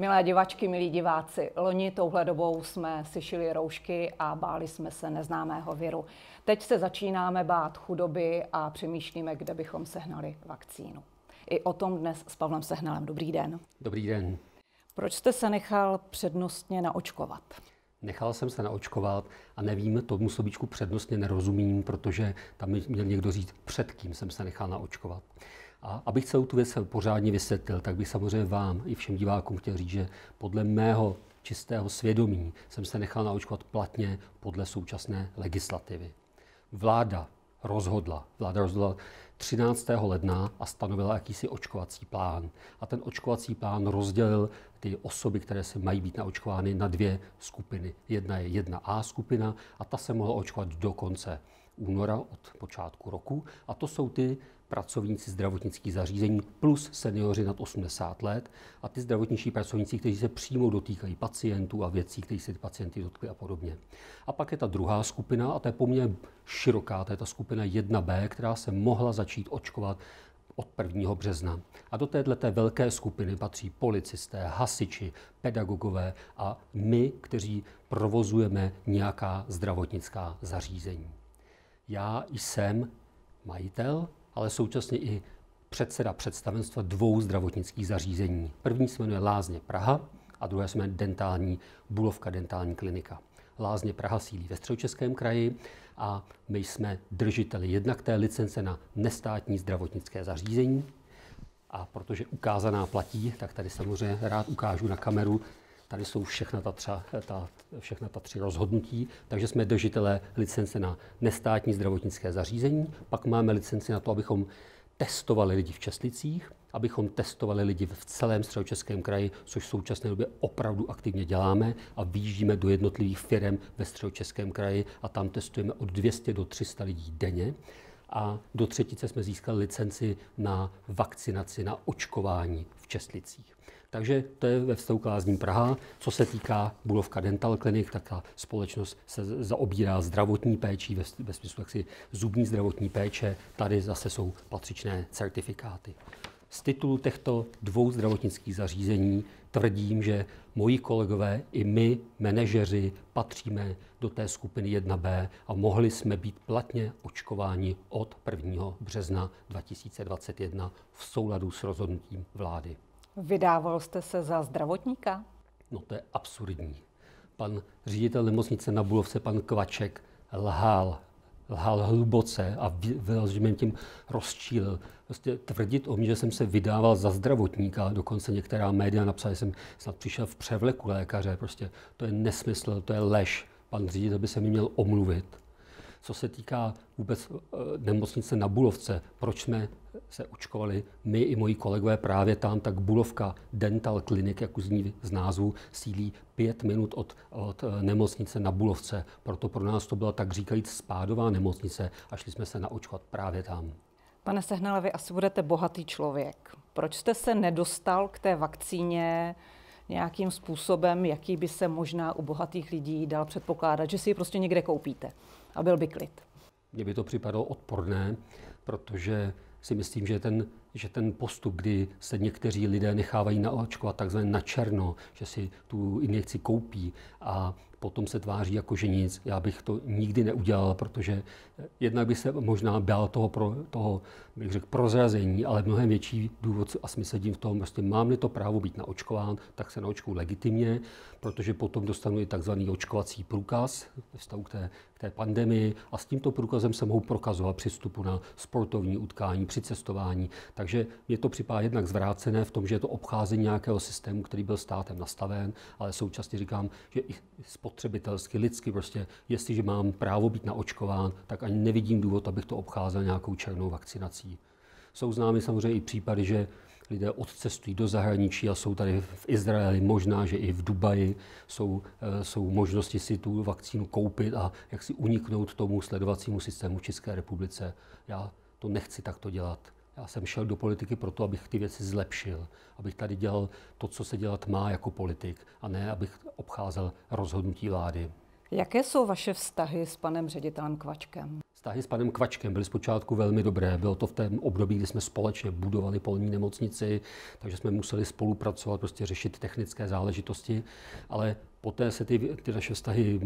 Milé divačky, milí diváci, loni touhle dobou jsme si šili roušky a báli jsme se neznámého viru. Teď se začínáme bát chudoby a přemýšlíme, kde bychom sehnali vakcínu. I o tom dnes s Pavlem Sehnalem. Dobrý den. Dobrý den. Proč jste se nechal přednostně naočkovat? Nechal jsem se naočkovat a nevím, tomu slovíčku přednostně nerozumím, protože tam měl někdo říct, před kým jsem se nechal naočkovat. A abych celou tu věc pořádně vysvětlil, tak bych samozřejmě vám i všem divákům chtěl říct, že podle mého čistého svědomí jsem se nechal naočkovat platně podle současné legislativy. Vláda rozhodla, vláda rozhodla 13. ledna a stanovila jakýsi očkovací plán. A ten očkovací plán rozdělil ty osoby, které se mají být naočkovány, na dvě skupiny. Jedna je jedna A skupina a ta se mohla očkovat do konce února od počátku roku. A to jsou ty pracovníci zdravotnických zařízení plus seniori nad 80 let a ty zdravotničtí pracovníci, kteří se přímo dotýkají pacientů a věcí, které se ty pacienty dotkly a podobně. A pak je ta druhá skupina, a to je poměrně široká, to je ta skupina 1B, která se mohla začít očkovat od 1. března. A do této velké skupiny patří policisté, hasiči, pedagogové a my, kteří provozujeme nějaká zdravotnická zařízení. Já jsem majitel ale současně i předseda představenstva dvou zdravotnických zařízení. První se jmenuje Lázně Praha a druhé se jmenuje Dentální Bulovka dentální klinika. Lázně Praha sídlí ve Středočeském kraji a my jsme držiteli jednak té licence na nestátní zdravotnické zařízení. A protože ukázaná platí, tak tady samozřejmě rád ukážu na kameru Tady jsou všechna ta, třeba, ta, všechna ta tři rozhodnutí, takže jsme držitelé licence na nestátní zdravotnické zařízení, pak máme licenci na to, abychom testovali lidi v Česlicích, abychom testovali lidi v celém středočeském kraji, což v současné době opravdu aktivně děláme a výjíždíme do jednotlivých firm ve středočeském kraji a tam testujeme od 200 do 300 lidí denně. A do třetice jsme získali licenci na vakcinaci, na očkování v Česlicích. Takže to je ve vztahu k Lázním Praha. Co se týká Bulovka Dental Clinic, tak ta společnost se zaobírá zdravotní péčí ve, ve smyslu jaksi zubní zdravotní péče. Tady zase jsou patřičné certifikáty. Z titulu těchto dvou zdravotnických zařízení tvrdím, že moji kolegové i my, manažeři, patříme do té skupiny 1B a mohli jsme být platně očkováni od 1. března 2021 v souladu s rozhodnutím vlády. Vydával jste se za zdravotníka? No to je absurdní. Pan ředitel nemocnice na Bulovce, pan Kvaček, lhal. Lhal hluboce a vyloženě tím rozčílil. Prostě tvrdit o mě, že jsem se vydával za zdravotníka, dokonce některá média napsala, že jsem snad přišel v převleku lékaře, prostě to je nesmysl, to je lež. Pan ředitel by se mi měl omluvit. Co se týká vůbec eh, nemocnice na Bulovce, proč jsme se očkovali my i moji kolegové právě tam, tak Bulovka Dental Clinic, jak zní z názvu, sídlí pět minut od, od eh, nemocnice na Bulovce. Proto pro nás to byla tak říkajíc spádová nemocnice a šli jsme se naočkovat právě tam. Pane Sehnale, vy asi budete bohatý člověk. Proč jste se nedostal k té vakcíně nějakým způsobem, jaký by se možná u bohatých lidí dal předpokládat, že si ji prostě někde koupíte a byl by klid? Mně by to připadalo odporné, protože si myslím, že ten, že ten postup, kdy se někteří lidé nechávají naočkovat takzvaně na černo, že si tu injekci koupí a potom se tváří jako že nic. Já bych to nikdy neudělal, protože jednak by se možná bál toho, pro, toho bych řekl, prozrazení, ale mnohem větší důvod a smysl v tom, prostě mám-li to právo být naočkován, tak se naočkuju legitimně, protože potom dostanu i takzvaný očkovací průkaz ve vztahu k té, k té pandemii a s tímto průkazem se mohu prokazovat při vstupu na sportovní utkání, při cestování. Takže je to připadá jednak zvrácené v tom, že je to obcházení nějakého systému, který byl státem nastaven, ale současně říkám, že i spotřebitelsky, lidsky prostě, jestliže mám právo být naočkován, tak ani nevidím důvod, abych to obcházel nějakou černou vakcinací. Jsou známy samozřejmě i případy, že lidé odcestují do zahraničí a jsou tady v Izraeli, možná, že i v Dubaji jsou, eh, jsou možnosti si tu vakcínu koupit a jak si uniknout tomu sledovacímu systému v České republice. Já to nechci takto dělat. Já jsem šel do politiky proto, abych ty věci zlepšil, abych tady dělal to, co se dělat má jako politik, a ne abych obcházel rozhodnutí vlády. Jaké jsou vaše vztahy s panem ředitelem Kvačkem? Vztahy s panem Kvačkem byly zpočátku velmi dobré. Bylo to v tom období, kdy jsme společně budovali polní nemocnici, takže jsme museli spolupracovat, prostě řešit technické záležitosti, ale poté se ty, ty naše vztahy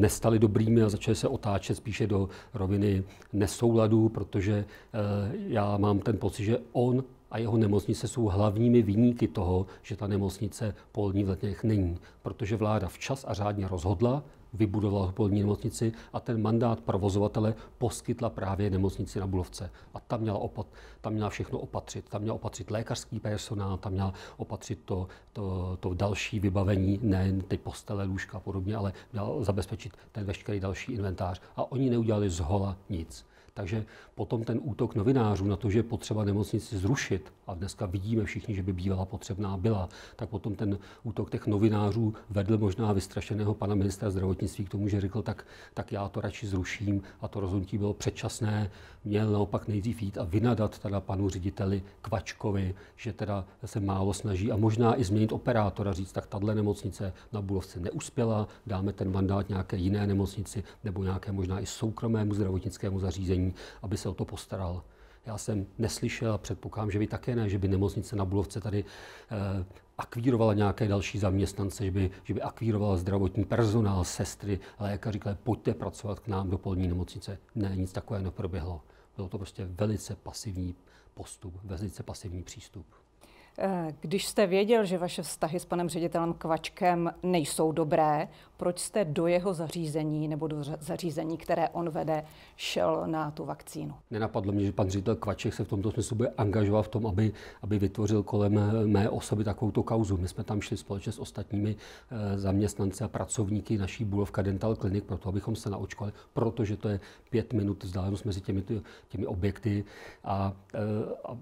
nestaly dobrými a začaly se otáčet spíše do roviny nesouladu, protože eh, já mám ten pocit, že on a jeho nemocnice jsou hlavními vyníky toho, že ta nemocnice polní v Letněch není. Protože vláda včas a řádně rozhodla, vybudovala polní nemocnici a ten mandát provozovatele poskytla právě nemocnici na Bulovce. A tam měla, opat, tam měla všechno opatřit. Tam měla opatřit lékařský personál, tam měla opatřit to, to, to další vybavení, ne ty postele, lůžka a podobně, ale měla zabezpečit ten veškerý další inventář. A oni neudělali z hola nic. Takže potom ten útok novinářů na to, že je potřeba nemocnici zrušit, a dneska vidíme všichni, že by bývala potřebná byla, tak potom ten útok těch novinářů vedl možná vystrašeného pana ministra zdravotnictví k tomu, že řekl, tak, tak já to radši zruším a to rozhodnutí bylo předčasné. Měl naopak nejdřív jít a vynadat teda panu řediteli Kvačkovi, že teda se málo snaží a možná i změnit operátora, říct, tak tahle nemocnice na Bulovce neuspěla, dáme ten mandát nějaké jiné nemocnici nebo nějaké možná i soukromému zdravotnickému zařízení, aby se o to postaral. Já jsem neslyšel a předpokládám, že vy také ne, že by nemocnice na Bulovce tady eh, akvírovala nějaké další zaměstnance, že by, že by akvírovala zdravotní personál, sestry, lékaři, říkali, pojďte pracovat k nám do polní nemocnice. Ne, nic takového neproběhlo. Bylo to prostě velice pasivní postup, velice pasivní přístup. Eh, když jste věděl, že vaše vztahy s panem ředitelem Kvačkem nejsou dobré, proč jste do jeho zařízení nebo do zařízení, které on vede, šel na tu vakcínu? Nenapadlo mě, že pan ředitel Kvaček se v tomto smyslu bude angažovat v tom, aby, aby vytvořil kolem mé osoby takovou kauzu. My jsme tam šli společně s ostatními eh, zaměstnanci a pracovníky naší Bulovka Dental Clinic, proto abychom se naočkovali, protože to je pět minut vzdálenost mezi těmi, těmi objekty. A, eh, a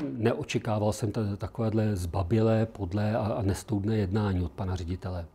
neočekával jsem takovéhle zbabilé, podlé a, a nestoudné jednání od pana ředitele.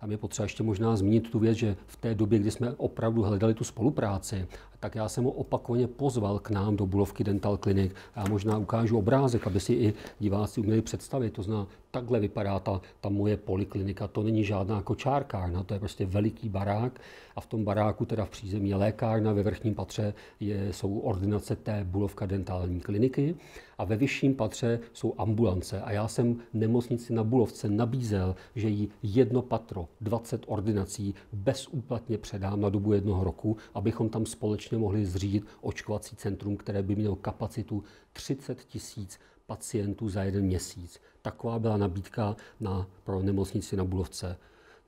Tam je potřeba ještě možná zmínit tu věc, že v té době, kdy jsme opravdu hledali tu spolupráci, tak já jsem ho opakovaně pozval k nám do Bulovky Dental Clinic. Já možná ukážu obrázek, aby si i diváci uměli představit. To znamená, takhle vypadá ta, ta moje poliklinika. To není žádná kočárkárna, to je prostě veliký barák a v tom baráku teda v přízemí je lékárna, ve vrchním patře je, jsou ordinace té Bulovka dentální kliniky a ve vyšším patře jsou ambulance. A já jsem nemocnici na Bulovce nabízel, že jí jedno patro, 20 ordinací bezúplatně předám na dobu jednoho roku, abychom tam společně mohli zřídit očkovací centrum, které by mělo kapacitu 30 tisíc pacientů za jeden měsíc. Taková byla nabídka na, pro nemocnici na Bulovce.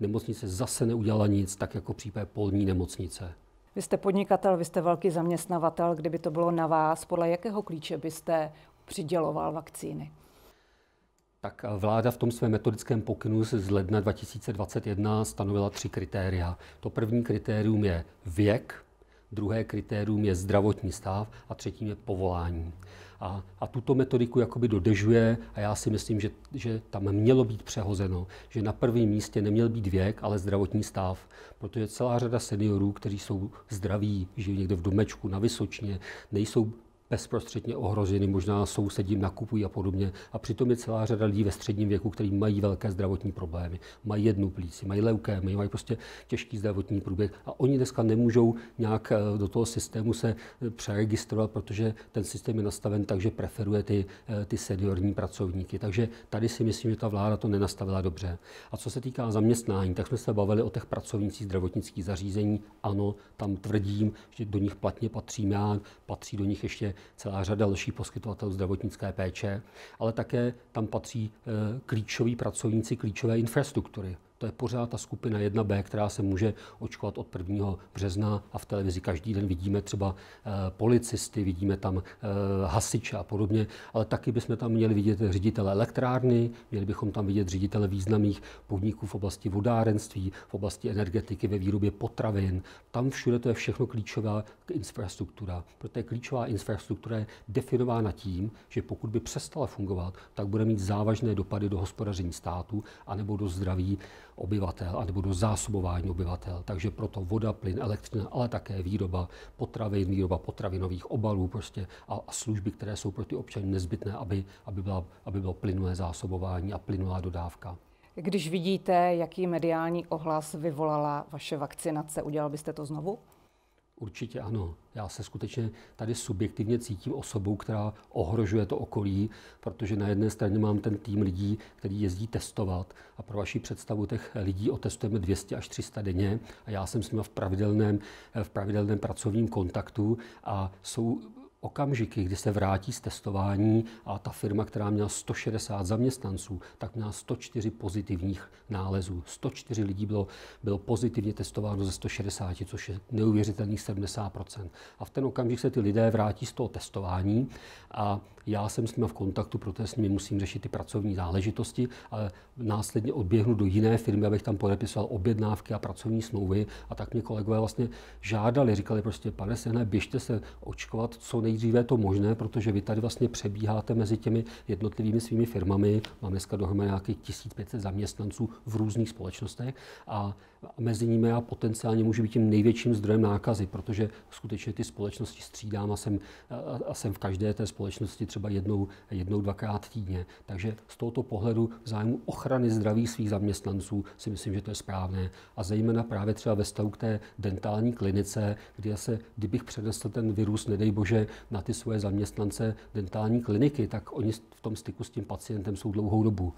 Nemocnice zase neudělala nic, tak jako případ polní nemocnice. Vy jste podnikatel, vy jste velký zaměstnavatel. Kdyby to bylo na vás, podle jakého klíče byste přiděloval vakcíny? Tak vláda v tom svém metodickém pokynu z ledna 2021 stanovila tři kritéria. To první kritérium je věk, druhé kritérium je zdravotní stav a třetím je povolání. A, a tuto metodiku jakoby dodežuje a já si myslím, že, že tam mělo být přehozeno, že na prvním místě neměl být věk, ale zdravotní stav, protože celá řada seniorů, kteří jsou zdraví, žijí někde v domečku na Vysočině, nejsou bezprostředně ohroženy, možná sousedím nakupují a podobně. A přitom je celá řada lidí ve středním věku, kteří mají velké zdravotní problémy. Mají jednu plíci, mají leukémii, mají prostě těžký zdravotní průběh a oni dneska nemůžou nějak eh, do toho systému se eh, přeregistrovat, protože ten systém je nastaven tak, že preferuje ty, eh, ty seniorní pracovníky. Takže tady si myslím, že ta vláda to nenastavila dobře. A co se týká zaměstnání, tak jsme se bavili o těch pracovnících zdravotnických zařízení. Ano, tam tvrdím, že do nich platně patřím já, patří do nich ještě celá řada dalších poskytovatelů zdravotnické péče, ale také tam patří eh, klíčoví pracovníci klíčové infrastruktury. To je pořád ta skupina 1B, která se může očkovat od 1. března a v televizi každý den vidíme třeba e, policisty, vidíme tam e, hasiče a podobně, ale taky bychom tam měli vidět ředitele elektrárny, měli bychom tam vidět ředitele významných podniků v oblasti vodárenství, v oblasti energetiky, ve výrobě potravin. Tam všude to je všechno klíčová infrastruktura. Protože klíčová infrastruktura je definována tím, že pokud by přestala fungovat, tak bude mít závažné dopady do hospodaření státu anebo do zdraví obyvatel anebo do zásobování obyvatel. Takže proto voda, plyn, elektřina, ale také výroba potravin, výroba potravinových obalů prostě a, a služby, které jsou pro ty občany nezbytné, aby, aby, byla, aby bylo plynulé zásobování a plynulá dodávka. Když vidíte, jaký mediální ohlas vyvolala vaše vakcinace, udělal byste to znovu? Určitě ano. Já se skutečně tady subjektivně cítím osobou, která ohrožuje to okolí, protože na jedné straně mám ten tým lidí, který jezdí testovat a pro vaši představu těch lidí otestujeme 200 až 300 denně a já jsem s nimi v pravidelném, v pravidelném pracovním kontaktu a jsou okamžiky, kdy se vrátí z testování a ta firma, která měla 160 zaměstnanců, tak měla 104 pozitivních nálezů. 104 lidí bylo, bylo pozitivně testováno ze 160, což je neuvěřitelných 70% A v ten okamžik se ty lidé vrátí z toho testování a já jsem s nimi v kontaktu, protože s nimi musím řešit ty pracovní záležitosti, ale následně odběhnu do jiné firmy, abych tam podepisoval objednávky a pracovní smlouvy. A tak mě kolegové vlastně žádali, říkali prostě, pane Sehnal, běžte se očkovat co nejdříve to možné, protože vy tady vlastně přebíháte mezi těmi jednotlivými svými firmami. Mám dneska dohromady nějakých 1500 zaměstnanců v různých společnostech a mezi nimi já potenciálně můžu být tím největším zdrojem nákazy, protože skutečně ty společnosti střídám a jsem, a jsem v každé té společnosti třeba jednou, jednou dvakrát týdně. Takže z tohoto pohledu v zájmu ochrany zdraví svých zaměstnanců si myslím, že to je správné. A zejména právě třeba ve stavu k té dentální klinice, kdy se, kdybych přenesl ten virus, nedej bože, na ty svoje zaměstnance dentální kliniky, tak oni v tom styku s tím pacientem jsou dlouhou dobu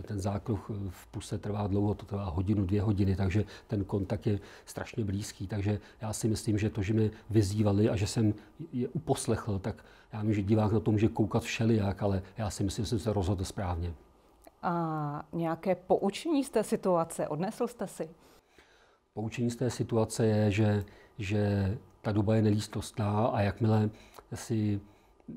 ten zákruh v puse trvá dlouho, to trvá hodinu, dvě hodiny, takže ten kontakt je strašně blízký. Takže já si myslím, že to, že mě vyzývali a že jsem je uposlechl, tak já vím, že divák na to může koukat všelijak, ale já si myslím, že jsem se rozhodl správně. A nějaké poučení z té situace odnesl jste si? Poučení z té situace je, že, že ta doba je nelístostná a jakmile si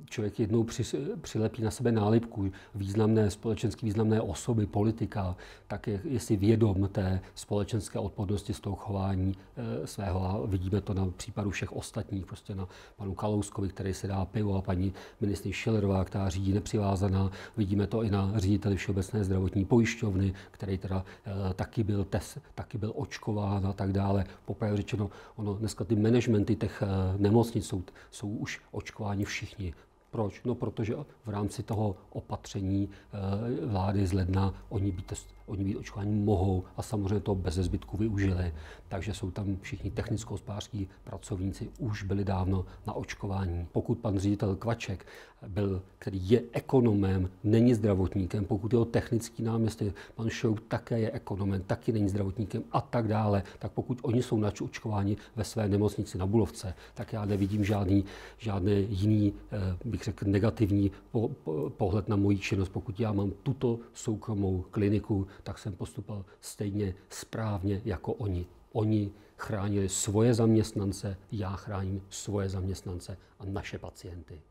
člověk jednou při, přilepí na sebe nálepku významné, společensky významné osoby, politika, tak je, je si vědom té společenské odpovědnosti z toho chování e, svého. A vidíme to na případu všech ostatních, prostě na panu Kalouskovi, který se dá pivo, a paní ministry Schillerová, která řídí nepřivázaná. Vidíme to i na řediteli Všeobecné zdravotní pojišťovny, který teda e, taky byl tes, taky byl očkován a tak dále. Poprvé řečeno, ono, dneska ty managementy těch e, nemocnic jsou, jsou už očkováni všichni proč? No, protože v rámci toho opatření eh, vlády z ledna oni být, oni být očkování mohou a samozřejmě to bez zbytku využili. Takže jsou tam všichni technicko-hospodářskí pracovníci už byli dávno na očkování. Pokud pan ředitel Kvaček byl, který je ekonomem, není zdravotníkem, pokud jeho technický náměstek, pan Šoub také je ekonomem, taky není zdravotníkem a tak dále, tak pokud oni jsou na očkování ve své nemocnici na Bulovce, tak já nevidím žádný, žádný jiný, eh, bych řekl, negativní po, po, pohled na moji činnost. Pokud já mám tuto soukromou kliniku, tak jsem postupoval stejně správně jako oni. Oni chránili svoje zaměstnance, já chráním svoje zaměstnance a naše pacienty.